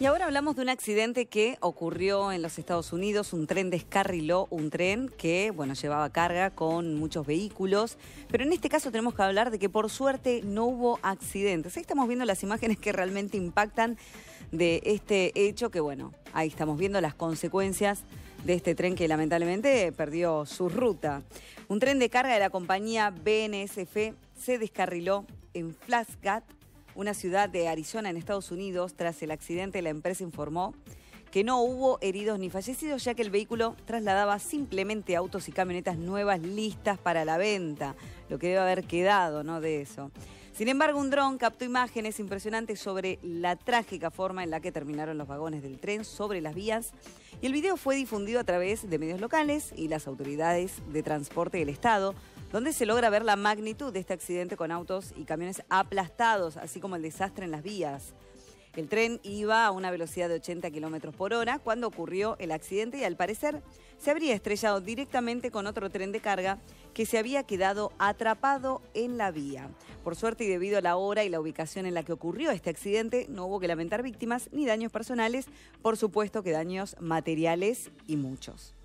Y ahora hablamos de un accidente que ocurrió en los Estados Unidos. Un tren descarriló un tren que, bueno, llevaba carga con muchos vehículos. Pero en este caso tenemos que hablar de que por suerte no hubo accidentes. Ahí estamos viendo las imágenes que realmente impactan de este hecho que, bueno, ahí estamos viendo las consecuencias de este tren que lamentablemente perdió su ruta. Un tren de carga de la compañía BNSF se descarriló en Flashgat una ciudad de Arizona en Estados Unidos. Tras el accidente, la empresa informó que no hubo heridos ni fallecidos, ya que el vehículo trasladaba simplemente autos y camionetas nuevas listas para la venta, lo que debe haber quedado ¿no? de eso. Sin embargo, un dron captó imágenes impresionantes sobre la trágica forma en la que terminaron los vagones del tren sobre las vías y el video fue difundido a través de medios locales y las autoridades de transporte del Estado, donde se logra ver la magnitud de este accidente con autos y camiones aplastados, así como el desastre en las vías. El tren iba a una velocidad de 80 kilómetros por hora cuando ocurrió el accidente y al parecer se habría estrellado directamente con otro tren de carga que se había quedado atrapado en la vía. Por suerte y debido a la hora y la ubicación en la que ocurrió este accidente, no hubo que lamentar víctimas ni daños personales, por supuesto que daños materiales y muchos.